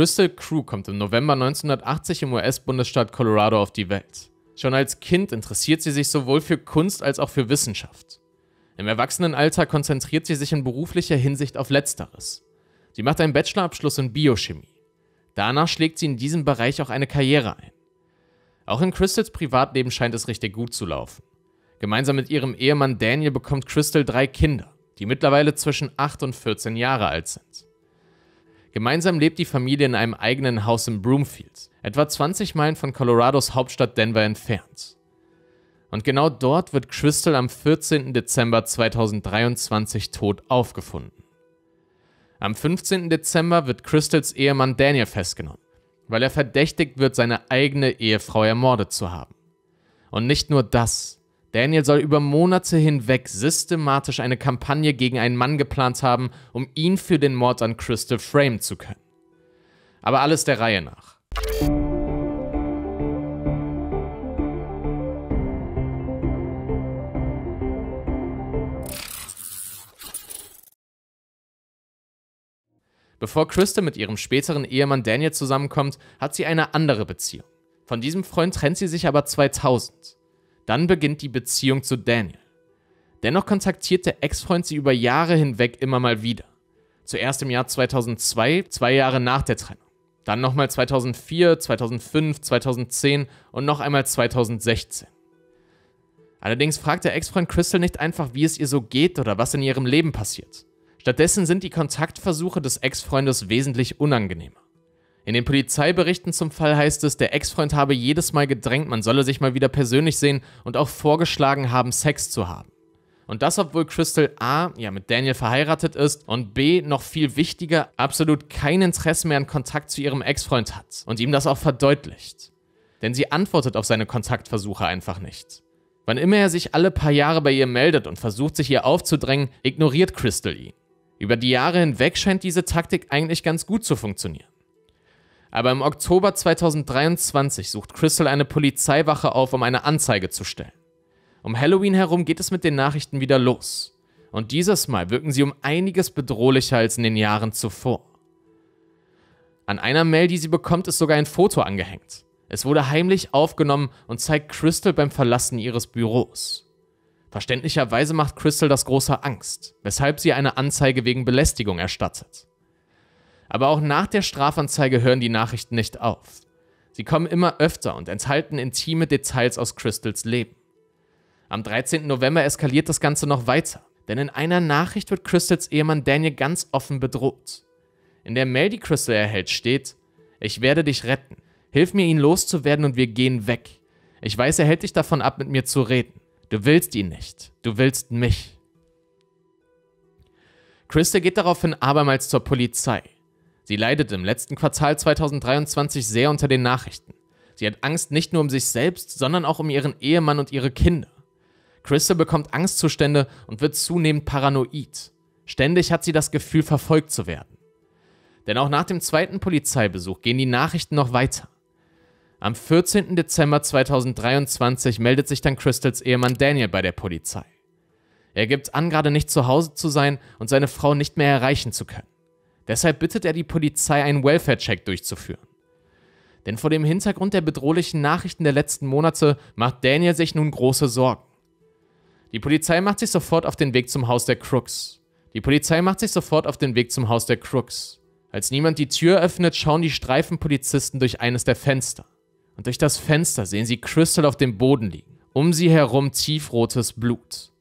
Crystal Crew kommt im November 1980 im US-Bundesstaat Colorado auf die Welt. Schon als Kind interessiert sie sich sowohl für Kunst als auch für Wissenschaft. Im Erwachsenenalter konzentriert sie sich in beruflicher Hinsicht auf Letzteres. Sie macht einen Bachelorabschluss in Biochemie. Danach schlägt sie in diesem Bereich auch eine Karriere ein. Auch in Crystals Privatleben scheint es richtig gut zu laufen. Gemeinsam mit ihrem Ehemann Daniel bekommt Crystal drei Kinder, die mittlerweile zwischen 8 und 14 Jahre alt sind. Gemeinsam lebt die Familie in einem eigenen Haus in Broomfield, etwa 20 Meilen von Colorados Hauptstadt Denver entfernt. Und genau dort wird Crystal am 14. Dezember 2023 tot aufgefunden. Am 15. Dezember wird Crystals Ehemann Daniel festgenommen, weil er verdächtigt wird, seine eigene Ehefrau ermordet zu haben. Und nicht nur das. Daniel soll über Monate hinweg systematisch eine Kampagne gegen einen Mann geplant haben, um ihn für den Mord an Crystal framen zu können. Aber alles der Reihe nach. Bevor Crystal mit ihrem späteren Ehemann Daniel zusammenkommt, hat sie eine andere Beziehung. Von diesem Freund trennt sie sich aber 2000. Dann beginnt die Beziehung zu Daniel. Dennoch kontaktiert der Ex-Freund sie über Jahre hinweg immer mal wieder. Zuerst im Jahr 2002, zwei Jahre nach der Trennung. Dann nochmal 2004, 2005, 2010 und noch einmal 2016. Allerdings fragt der Ex-Freund Crystal nicht einfach, wie es ihr so geht oder was in ihrem Leben passiert. Stattdessen sind die Kontaktversuche des Ex-Freundes wesentlich unangenehmer. In den Polizeiberichten zum Fall heißt es, der Ex-Freund habe jedes Mal gedrängt, man solle sich mal wieder persönlich sehen und auch vorgeschlagen haben, Sex zu haben. Und das, obwohl Crystal A. ja mit Daniel verheiratet ist und B. noch viel wichtiger, absolut kein Interesse mehr an Kontakt zu ihrem Ex-Freund hat und ihm das auch verdeutlicht. Denn sie antwortet auf seine Kontaktversuche einfach nicht. Wann immer er sich alle paar Jahre bei ihr meldet und versucht, sich ihr aufzudrängen, ignoriert Crystal ihn. Über die Jahre hinweg scheint diese Taktik eigentlich ganz gut zu funktionieren. Aber im Oktober 2023 sucht Crystal eine Polizeiwache auf, um eine Anzeige zu stellen. Um Halloween herum geht es mit den Nachrichten wieder los. Und dieses Mal wirken sie um einiges bedrohlicher als in den Jahren zuvor. An einer Mail, die sie bekommt, ist sogar ein Foto angehängt. Es wurde heimlich aufgenommen und zeigt Crystal beim Verlassen ihres Büros. Verständlicherweise macht Crystal das große Angst, weshalb sie eine Anzeige wegen Belästigung erstattet. Aber auch nach der Strafanzeige hören die Nachrichten nicht auf. Sie kommen immer öfter und enthalten intime Details aus Crystals Leben. Am 13. November eskaliert das Ganze noch weiter, denn in einer Nachricht wird Crystals Ehemann Daniel ganz offen bedroht. In der Mail, die Crystal erhält, steht: Ich werde dich retten. Hilf mir, ihn loszuwerden und wir gehen weg. Ich weiß, er hält dich davon ab, mit mir zu reden. Du willst ihn nicht. Du willst mich. Crystal geht daraufhin abermals zur Polizei. Sie leidet im letzten Quartal 2023 sehr unter den Nachrichten. Sie hat Angst nicht nur um sich selbst, sondern auch um ihren Ehemann und ihre Kinder. Crystal bekommt Angstzustände und wird zunehmend paranoid. Ständig hat sie das Gefühl, verfolgt zu werden. Denn auch nach dem zweiten Polizeibesuch gehen die Nachrichten noch weiter. Am 14. Dezember 2023 meldet sich dann Crystals Ehemann Daniel bei der Polizei. Er gibt an, gerade nicht zu Hause zu sein und seine Frau nicht mehr erreichen zu können. Deshalb bittet er die Polizei, einen Welfare-Check durchzuführen. Denn vor dem Hintergrund der bedrohlichen Nachrichten der letzten Monate macht Daniel sich nun große Sorgen. Die Polizei macht sich sofort auf den Weg zum Haus der Crooks. Die Polizei macht sich sofort auf den Weg zum Haus der Crooks. Als niemand die Tür öffnet, schauen die Streifenpolizisten durch eines der Fenster. Und durch das Fenster sehen sie Crystal auf dem Boden liegen. Um sie herum tiefrotes Blut.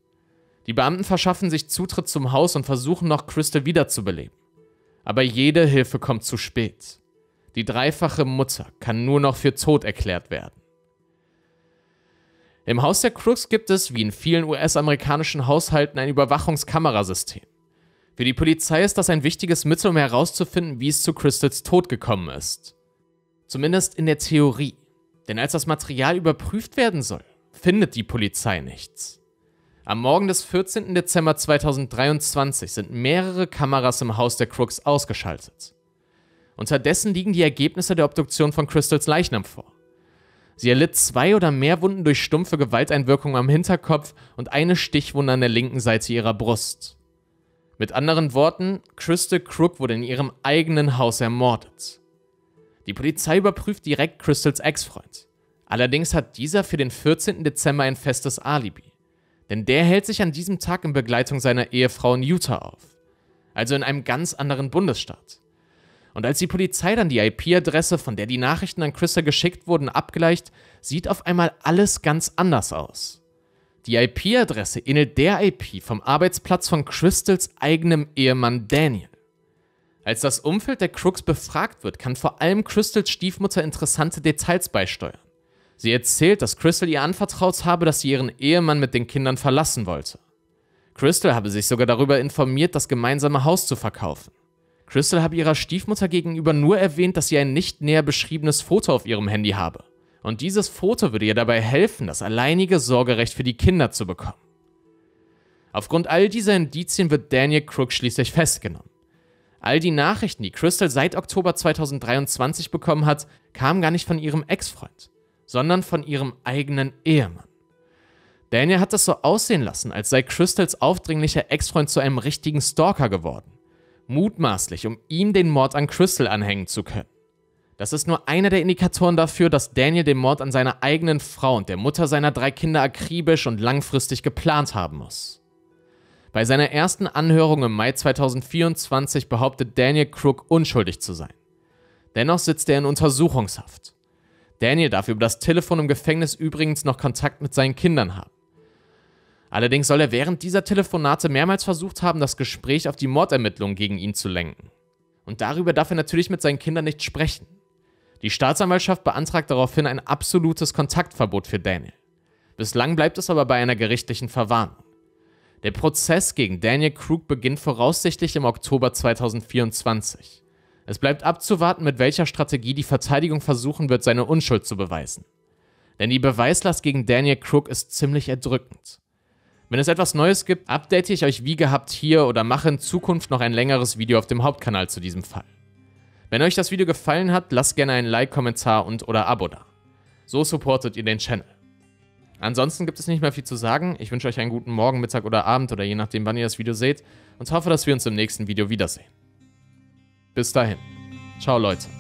Die Beamten verschaffen sich Zutritt zum Haus und versuchen noch Crystal wiederzubeleben. Aber jede Hilfe kommt zu spät. Die dreifache Mutter kann nur noch für tot erklärt werden. Im Haus der Crooks gibt es, wie in vielen US-amerikanischen Haushalten, ein Überwachungskamerasystem. Für die Polizei ist das ein wichtiges Mittel, um herauszufinden, wie es zu Crystals Tod gekommen ist. Zumindest in der Theorie. Denn als das Material überprüft werden soll, findet die Polizei nichts. Am Morgen des 14. Dezember 2023 sind mehrere Kameras im Haus der Crooks ausgeschaltet. Unterdessen liegen die Ergebnisse der Obduktion von Crystals Leichnam vor. Sie erlitt zwei oder mehr Wunden durch stumpfe Gewalteinwirkungen am Hinterkopf und eine Stichwunde an der linken Seite ihrer Brust. Mit anderen Worten, Crystal Crook wurde in ihrem eigenen Haus ermordet. Die Polizei überprüft direkt Crystals Ex-Freund. Allerdings hat dieser für den 14. Dezember ein festes Alibi. Denn der hält sich an diesem Tag in Begleitung seiner Ehefrau in Utah auf. Also in einem ganz anderen Bundesstaat. Und als die Polizei dann die IP-Adresse, von der die Nachrichten an Crystal geschickt wurden, abgleicht, sieht auf einmal alles ganz anders aus. Die IP-Adresse ähnelt der IP vom Arbeitsplatz von Crystals eigenem Ehemann Daniel. Als das Umfeld der Crooks befragt wird, kann vor allem Crystals Stiefmutter interessante Details beisteuern. Sie erzählt, dass Crystal ihr anvertraut habe, dass sie ihren Ehemann mit den Kindern verlassen wollte. Crystal habe sich sogar darüber informiert, das gemeinsame Haus zu verkaufen. Crystal habe ihrer Stiefmutter gegenüber nur erwähnt, dass sie ein nicht näher beschriebenes Foto auf ihrem Handy habe. Und dieses Foto würde ihr dabei helfen, das alleinige Sorgerecht für die Kinder zu bekommen. Aufgrund all dieser Indizien wird Daniel Crook schließlich festgenommen. All die Nachrichten, die Crystal seit Oktober 2023 bekommen hat, kamen gar nicht von ihrem Ex-Freund, sondern von ihrem eigenen Ehemann. Daniel hat es so aussehen lassen, als sei Crystals aufdringlicher Ex-Freund zu einem richtigen Stalker geworden mutmaßlich, um ihm den Mord an Crystal anhängen zu können. Das ist nur einer der Indikatoren dafür, dass Daniel den Mord an seiner eigenen Frau und der Mutter seiner drei Kinder akribisch und langfristig geplant haben muss. Bei seiner ersten Anhörung im Mai 2024 behauptet Daniel Crook unschuldig zu sein. Dennoch sitzt er in Untersuchungshaft. Daniel darf über das Telefon im Gefängnis übrigens noch Kontakt mit seinen Kindern haben. Allerdings soll er während dieser Telefonate mehrmals versucht haben, das Gespräch auf die Mordermittlungen gegen ihn zu lenken. Und darüber darf er natürlich mit seinen Kindern nicht sprechen. Die Staatsanwaltschaft beantragt daraufhin ein absolutes Kontaktverbot für Daniel. Bislang bleibt es aber bei einer gerichtlichen Verwarnung. Der Prozess gegen Daniel Krug beginnt voraussichtlich im Oktober 2024. Es bleibt abzuwarten, mit welcher Strategie die Verteidigung versuchen wird, seine Unschuld zu beweisen. Denn die Beweislast gegen Daniel Krug ist ziemlich erdrückend. Wenn es etwas Neues gibt, update ich euch wie gehabt hier oder mache in Zukunft noch ein längeres Video auf dem Hauptkanal zu diesem Fall. Wenn euch das Video gefallen hat, lasst gerne einen Like, Kommentar und oder Abo da. So supportet ihr den Channel. Ansonsten gibt es nicht mehr viel zu sagen. Ich wünsche euch einen guten Morgen, Mittag oder Abend oder je nachdem, wann ihr das Video seht und hoffe, dass wir uns im nächsten Video wiedersehen. Bis dahin. Ciao Leute.